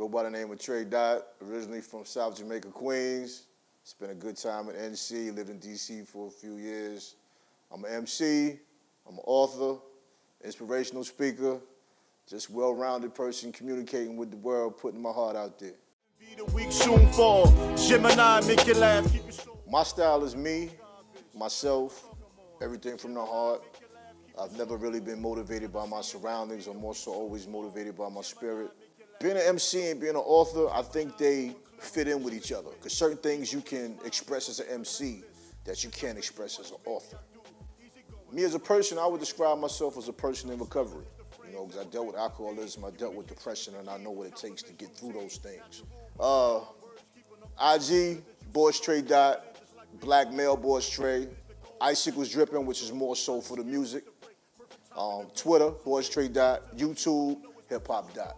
Go by the name of Tre-Dot, originally from South Jamaica, Queens. Spent a good time at NC, lived in DC for a few years. I'm an MC, I'm an author, inspirational speaker, just well-rounded person communicating with the world, putting my heart out there. My style is me, myself, everything from the heart. I've never really been motivated by my surroundings. I'm more so always motivated by my spirit. Being an MC and being an author, I think they fit in with each other. Because certain things you can express as an MC that you can't express as an author. Me as a person, I would describe myself as a person in recovery. You know, because I dealt with alcoholism, I dealt with depression, and I know what it takes to get through those things. Uh, IG, Boss Tre-Dot, Black Male Boys Icicles Dripping, which is more so for the music. Um, Twitter, Boys Dot, YouTube, Hip Hop Dot.